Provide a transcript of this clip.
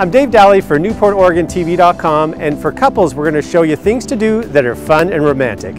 I'm Dave Dally for NewportOregonTV.com and for couples we're going to show you things to do that are fun and romantic.